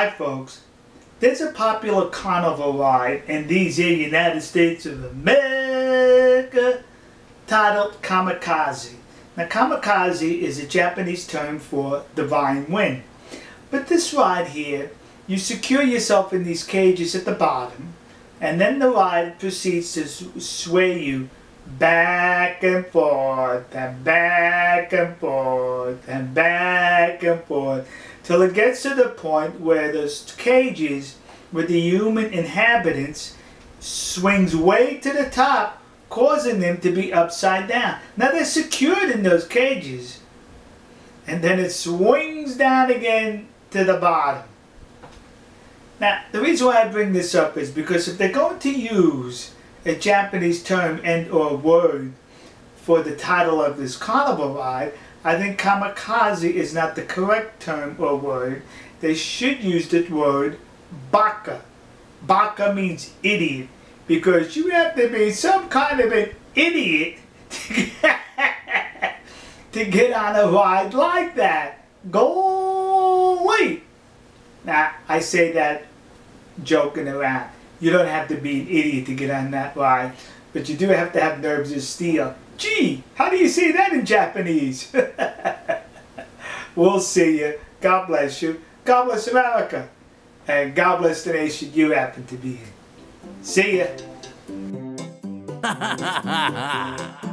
Hi folks, there's a popular carnival ride in these here United States of America titled Kamikaze. Now Kamikaze is a Japanese term for divine wind. But this ride here, you secure yourself in these cages at the bottom and then the ride proceeds to sway you back and forth and back and forth and back and forth till it gets to the point where the cages with the human inhabitants swings way to the top causing them to be upside down. Now they're secured in those cages and then it swings down again to the bottom. Now the reason why I bring this up is because if they're going to use a Japanese term and or word for the title of this carnival ride, I think kamikaze is not the correct term or word. They should use the word baka. Baka means idiot because you have to be some kind of an idiot to get, on a ride like that. Golly! Now, I say that joking around. You don't have to be an idiot to get on that ride, but you do have to have nerves of steel. Gee, how do you say that in Japanese? we'll see you. God bless you. God bless America. And God bless the nation you happen to be in. See ya.